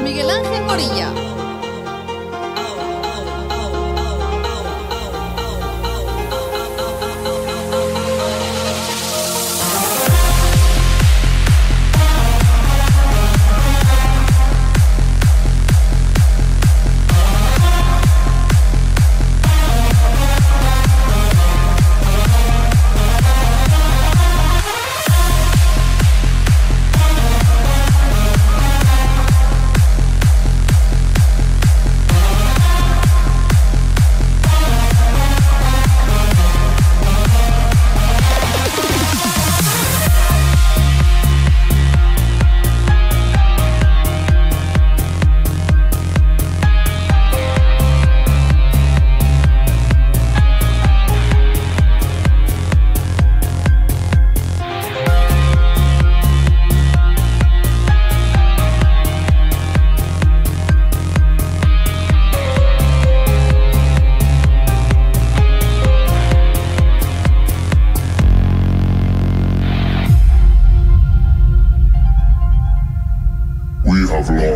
Miguel Ángel Morilla.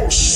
Dios.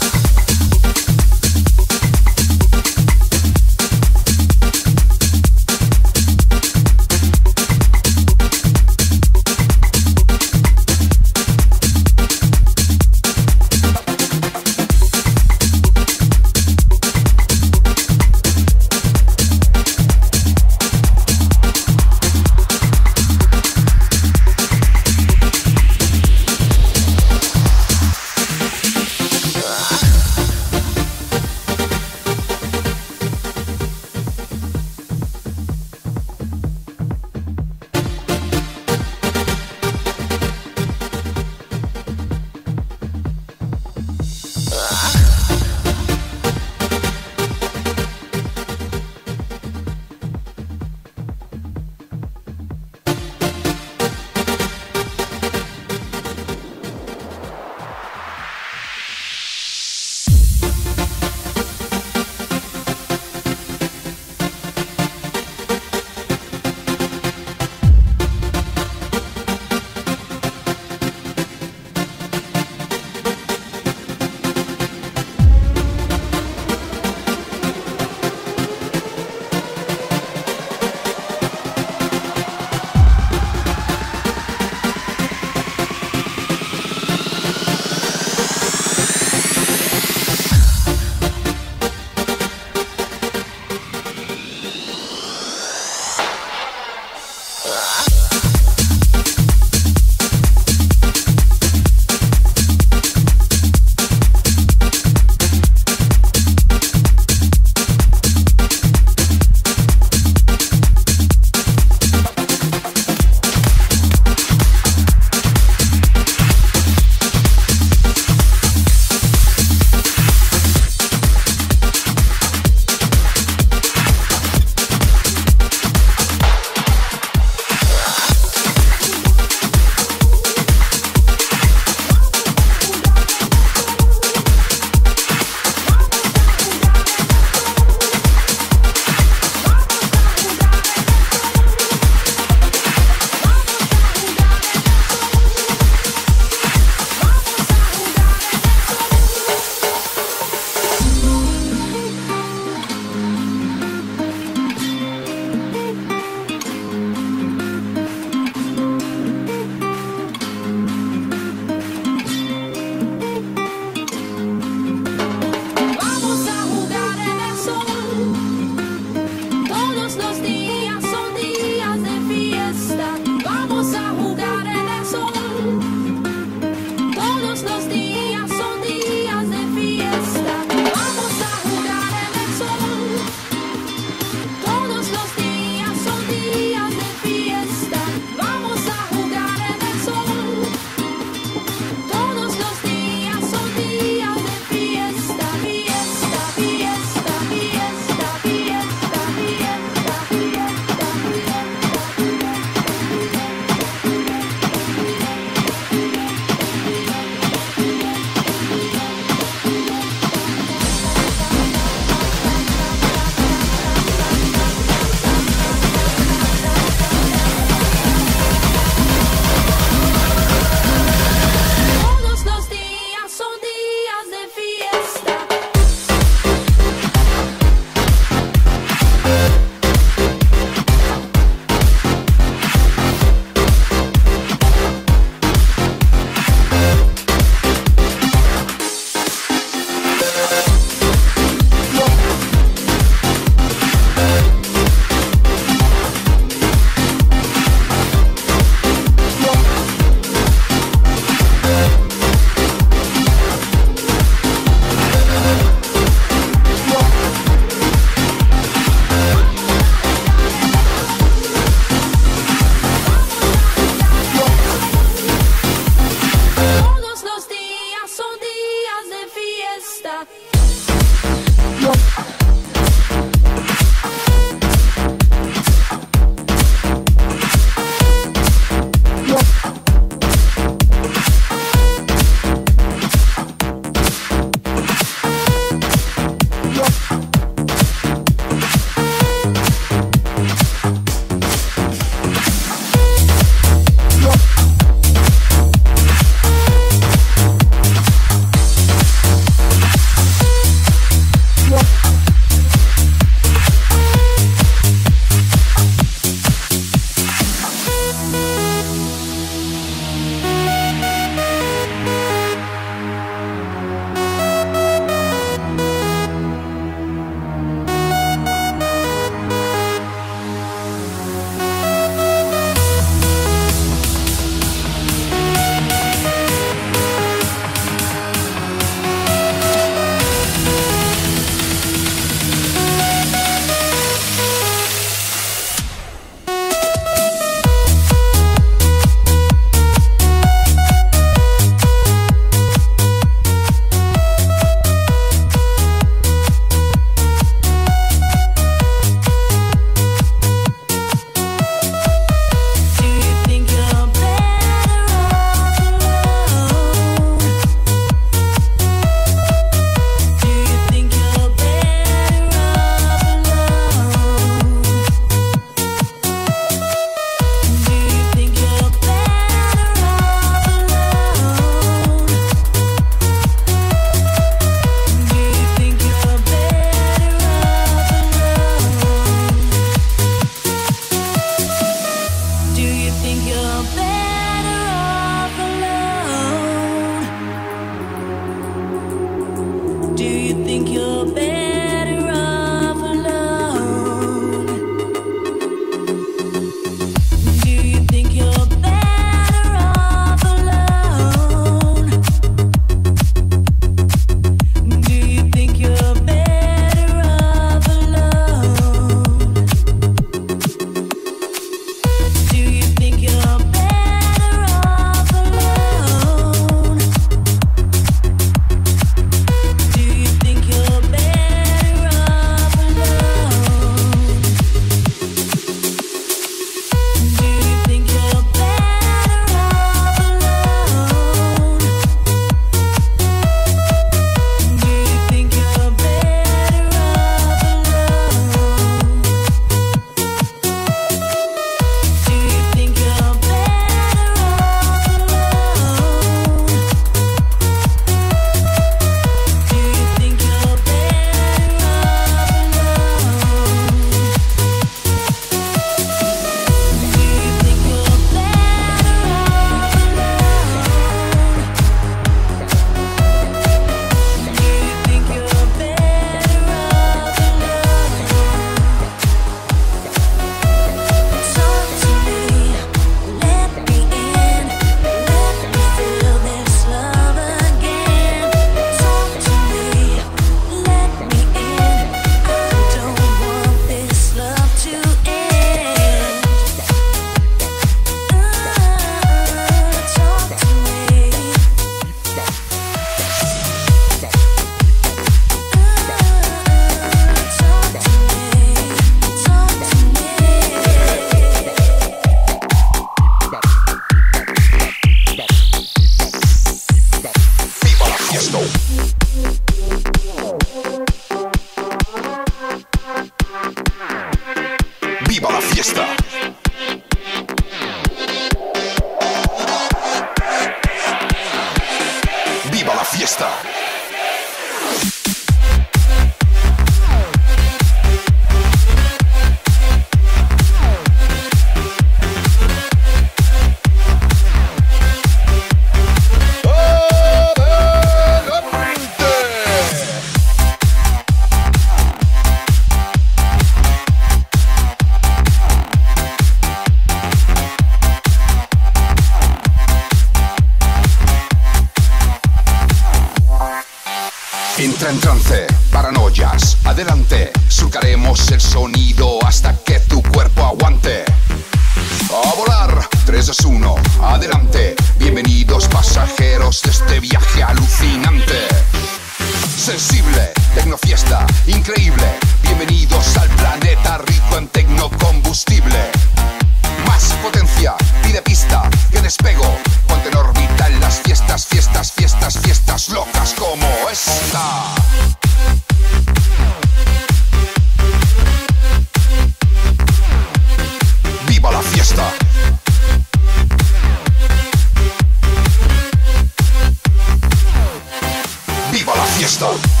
stop.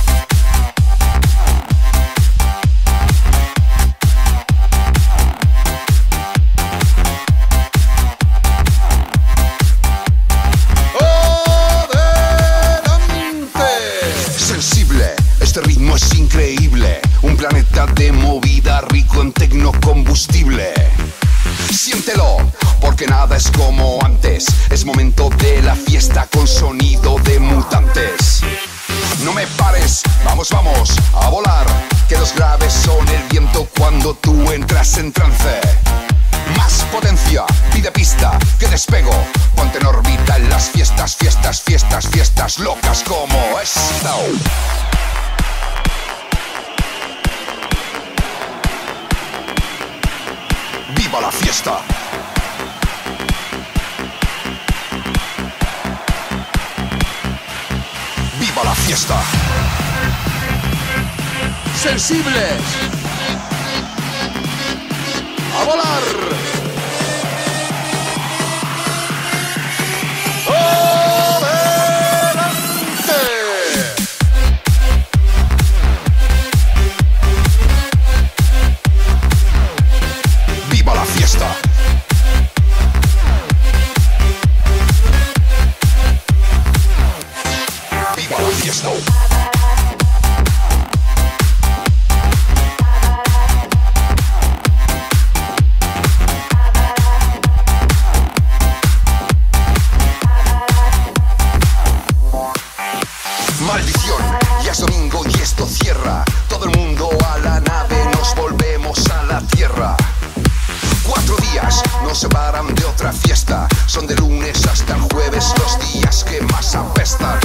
locas como esta. ¡Viva la fiesta! ¡Viva la fiesta! ¡Sensibles! ¡A volar! ¡Oh! son de lunes hasta jueves los días que más apestan.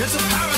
It's a power.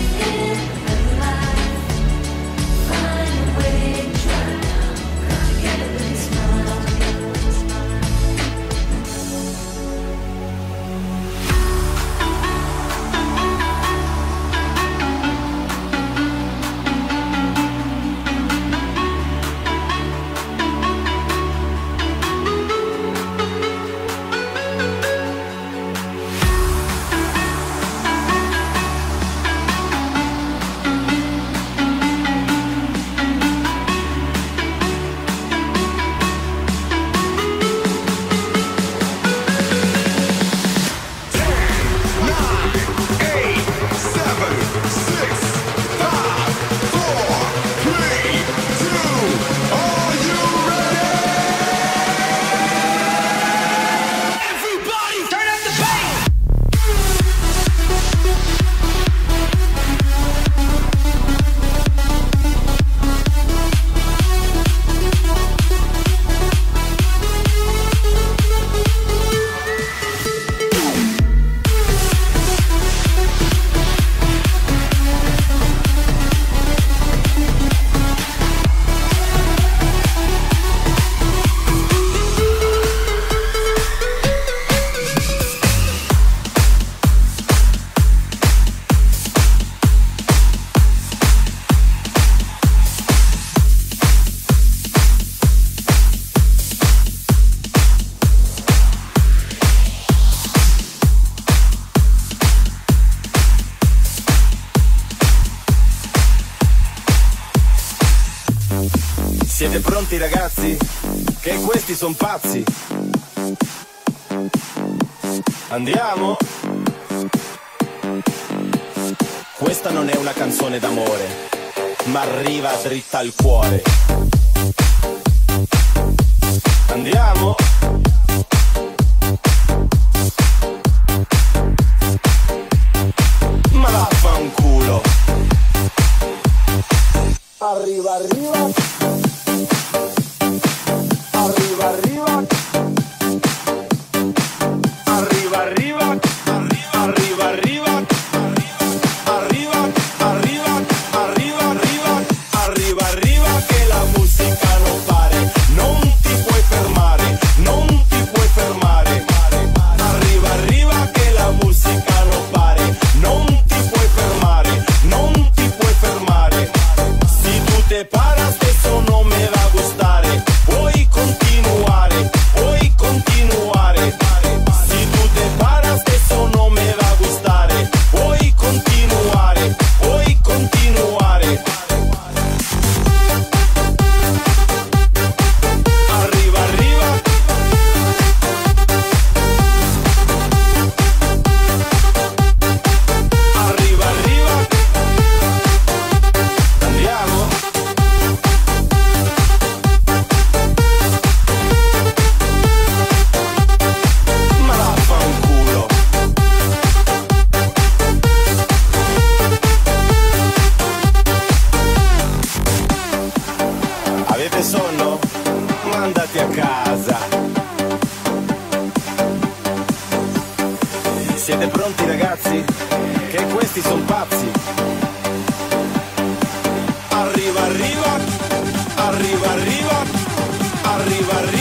pronti ragazzi? Che questi sono pazzi. Andiamo? Questa non è una canzone d'amore, ma arriva dritta al cuore. Andiamo? Siete pronti ragazzi? Che questi sono pazzi. Arriva, arriva, arriva, arriva, arriva, arriva.